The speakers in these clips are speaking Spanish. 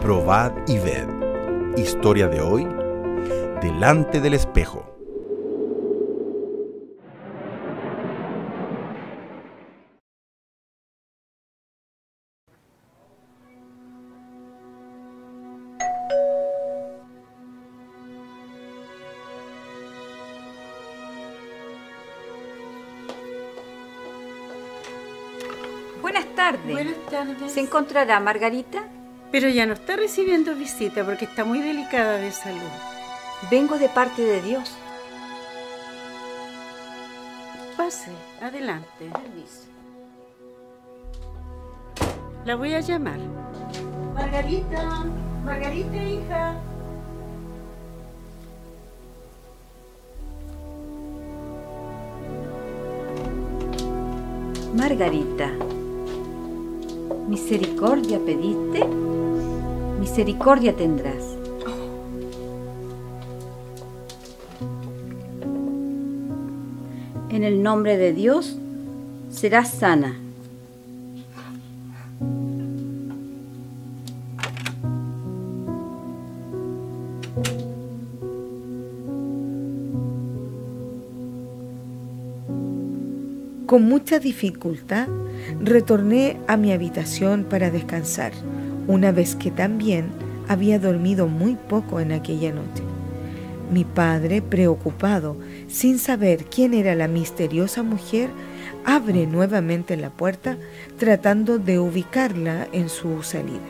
Probad y ved. Historia de hoy, delante del espejo. Buenas tardes. Buenas tardes. ¿Se encontrará Margarita? Pero ya no está recibiendo visita porque está muy delicada de salud. Vengo de parte de Dios. Pase, adelante. La voy a llamar. Margarita, Margarita, hija. Margarita, misericordia pediste, misericordia tendrás. En el nombre de Dios serás sana. Con mucha dificultad retorné a mi habitación para descansar, una vez que también había dormido muy poco en aquella noche. Mi padre, preocupado, sin saber quién era la misteriosa mujer, abre nuevamente la puerta tratando de ubicarla en su salida.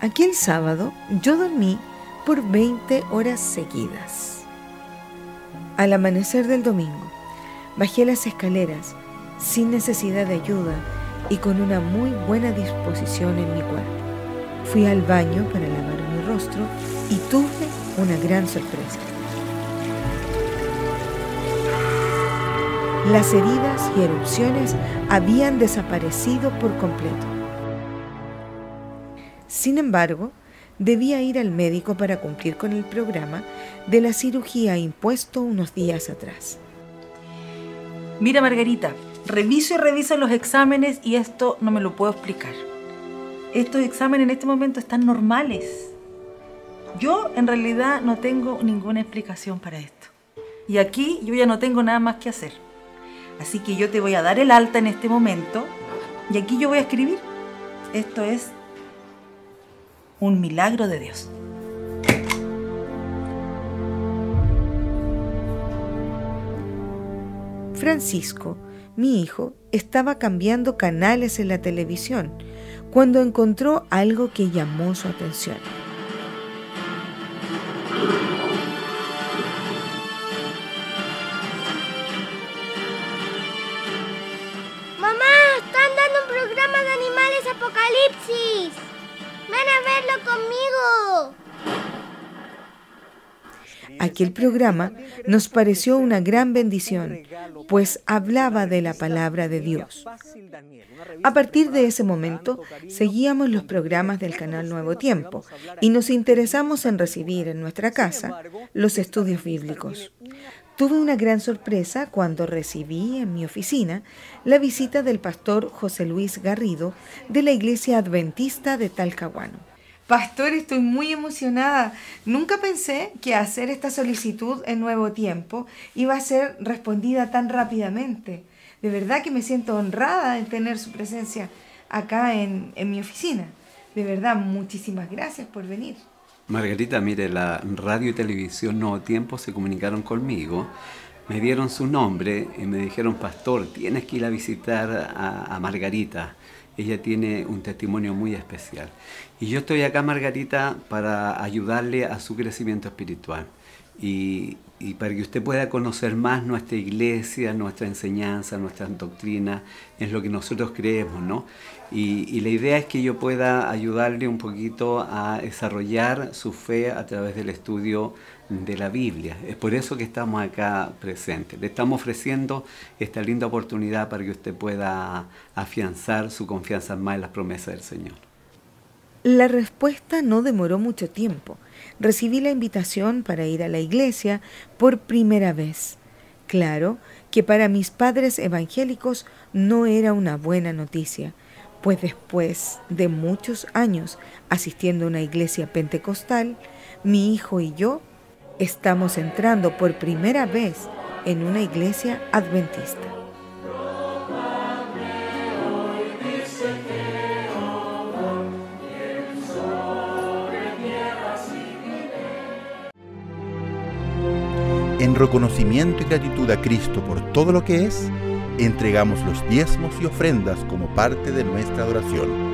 Aquel sábado yo dormí por 20 horas seguidas. Al amanecer del domingo, bajé las escaleras sin necesidad de ayuda y con una muy buena disposición en mi cuerpo. Fui al baño para lavar mi rostro y tuve una gran sorpresa. Las heridas y erupciones habían desaparecido por completo. Sin embargo, debía ir al médico para cumplir con el programa de la cirugía impuesto unos días atrás. Mira, Margarita, reviso y reviso los exámenes y esto no me lo puedo explicar. Estos exámenes en este momento están normales. Yo en realidad no tengo ninguna explicación para esto. Y aquí yo ya no tengo nada más que hacer. Así que yo te voy a dar el alta en este momento y aquí yo voy a escribir. Esto es un milagro de Dios. Francisco, mi hijo, estaba cambiando canales en la televisión cuando encontró algo que llamó su atención. Aquel programa nos pareció una gran bendición, pues hablaba de la palabra de Dios. A partir de ese momento, seguíamos los programas del canal Nuevo Tiempo y nos interesamos en recibir en nuestra casa los estudios bíblicos. Tuve una gran sorpresa cuando recibí en mi oficina la visita del pastor José Luis Garrido de la Iglesia Adventista de Talcahuano. Pastor, estoy muy emocionada. Nunca pensé que hacer esta solicitud en Nuevo Tiempo iba a ser respondida tan rápidamente. De verdad que me siento honrada de tener su presencia acá en, en mi oficina. De verdad, muchísimas gracias por venir. Margarita, mire, la radio y televisión Nuevo Tiempo se comunicaron conmigo, me dieron su nombre y me dijeron, pastor, tienes que ir a visitar a, a Margarita. Ella tiene un testimonio muy especial. Y yo estoy acá, Margarita, para ayudarle a su crecimiento espiritual. Y, para que usted pueda conocer más nuestra iglesia, nuestra enseñanza, nuestra doctrina, es lo que nosotros creemos, ¿no? Y, y, la idea es que yo pueda ayudarle un poquito a desarrollar su fe a través del estudio de la Biblia. Es por eso que estamos acá presentes. Le estamos ofreciendo esta linda oportunidad para que usted pueda afianzar su confianza más en las promesas del Señor. La respuesta no demoró mucho tiempo. Recibí la invitación para ir a la iglesia por primera vez. Claro que para mis padres evangélicos no era una buena noticia, pues después de muchos años asistiendo a una iglesia pentecostal, mi hijo y yo estamos entrando por primera vez en una iglesia adventista. En reconocimiento y gratitud a Cristo por todo lo que es, entregamos los diezmos y ofrendas como parte de nuestra adoración.